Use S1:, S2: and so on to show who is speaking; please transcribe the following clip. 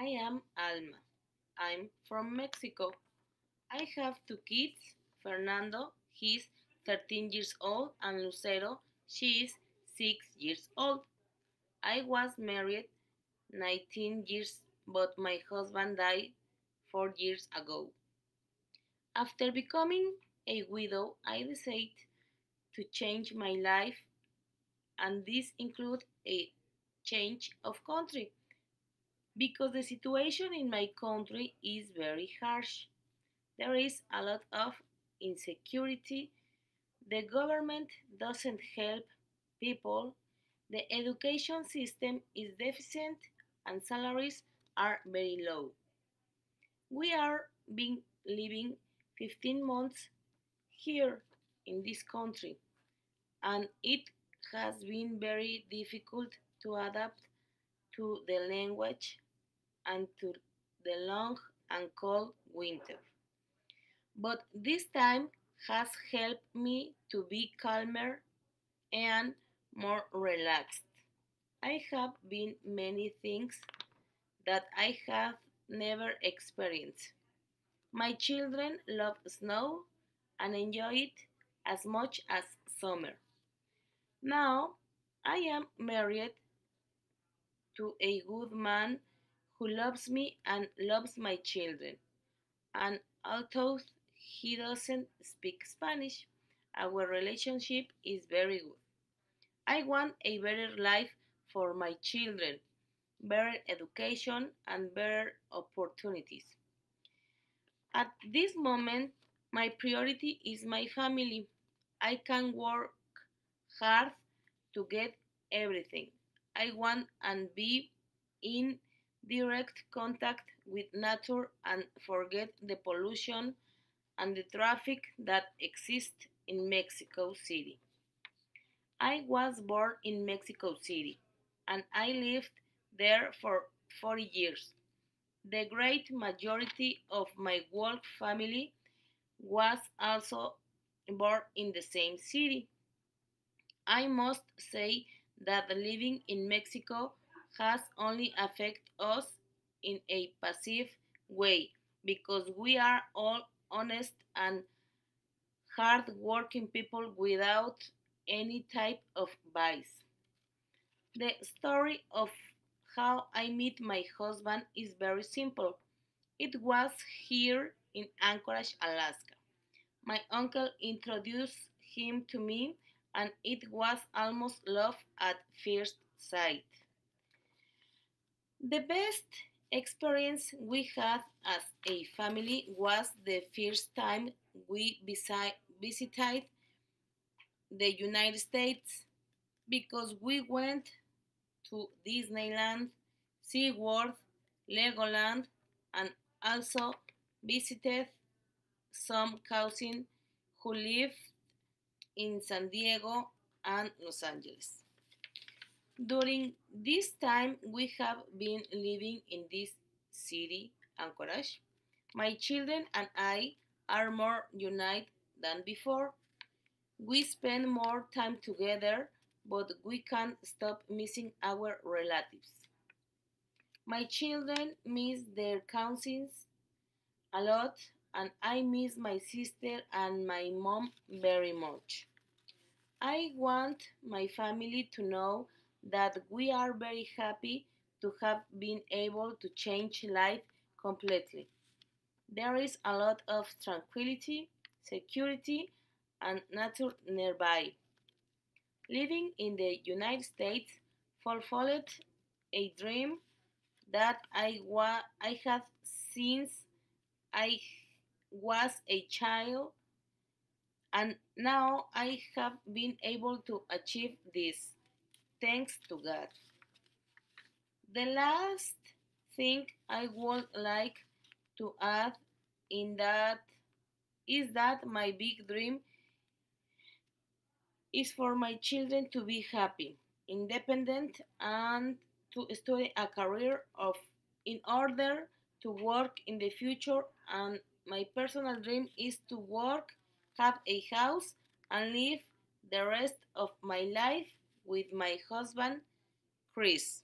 S1: I am Alma. I'm from Mexico. I have two kids. Fernando, he's 13 years old, and Lucero, she is 6 years old. I was married 19 years, but my husband died 4 years ago. After becoming a widow, I decided to change my life, and this includes a change of country because the situation in my country is very harsh. There is a lot of insecurity. The government doesn't help people. The education system is deficient and salaries are very low. We are being living 15 months here in this country and it has been very difficult to adapt to the language and to the long and cold winter. But this time has helped me to be calmer and more relaxed. I have been many things that I have never experienced. My children love snow and enjoy it as much as summer. Now I am married to a good man who loves me and loves my children. And although he doesn't speak Spanish, our relationship is very good. I want a better life for my children, better education, and better opportunities. At this moment, my priority is my family. I can work hard to get everything I want and be in direct contact with nature and forget the pollution and the traffic that exists in Mexico City. I was born in Mexico City and I lived there for 40 years. The great majority of my work family was also born in the same city. I must say that living in Mexico has only affected us in a passive way because we are all honest and hard-working people without any type of vice. The story of how I met my husband is very simple. It was here in Anchorage, Alaska. My uncle introduced him to me and it was almost love at first sight. The best experience we had as a family was the first time we visited the United States because we went to Disneyland, SeaWorld, Legoland, and also visited some cousins who lived in San Diego and Los Angeles. During this time, we have been living in this city, Anchorage. My children and I are more united than before. We spend more time together, but we can't stop missing our relatives. My children miss their cousins a lot, and I miss my sister and my mom very much. I want my family to know that we are very happy to have been able to change life completely. There is a lot of tranquility, security, and nature nearby. Living in the United States fulfilled a dream that I, wa- I had since I was a child and now I have been able to achieve this thanks to God. The last thing I would like to add in that is that my big dream is for my children to be happy, independent, and to study a career of in order to work in the future and my personal dream is to work, have a house and live the rest of my life with my husband, Chris.